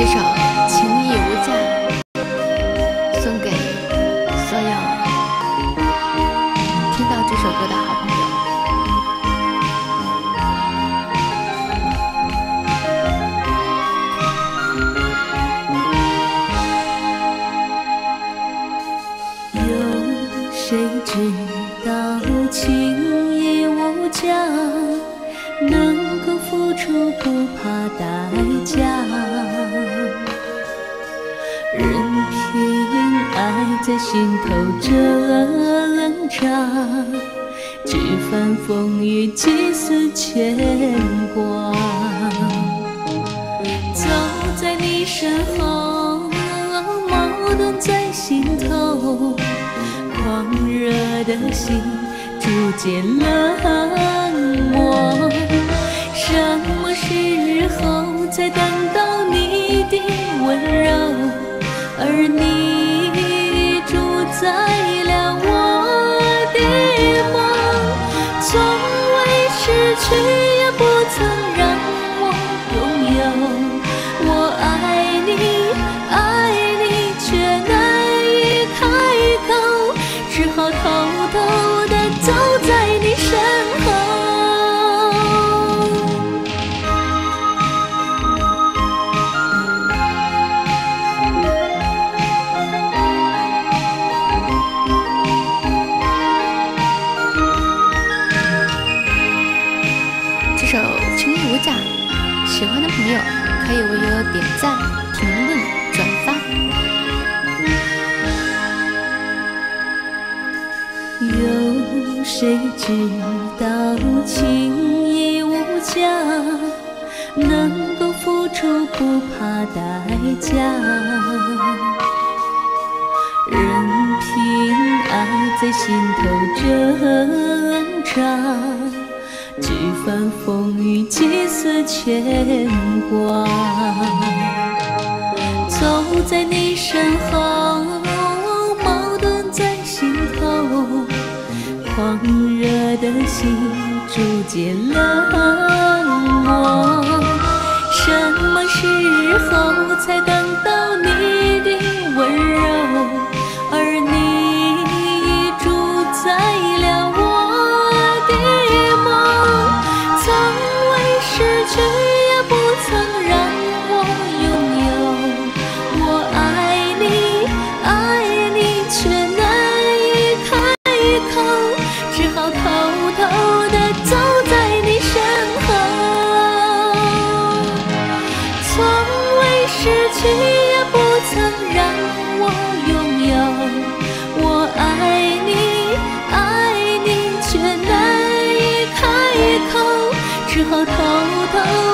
这首《情义无价》送给所有听到这首歌的好朋友。有谁知道情义无价，能够付出不怕代价？爱在心头挣扎，几番风雨几丝牵挂。走在你身后，矛盾在心头，狂热的心逐渐冷漠。change 无价》，喜欢的朋友可以为悠悠点赞、评论、转发。有谁知道情义无价，能够付出不怕代价？任凭爱在心头挣扎，丝牵挂。走在你身后，矛盾在心头，狂热的心逐渐冷漠。什么时候才等到你却难以开口，只好偷偷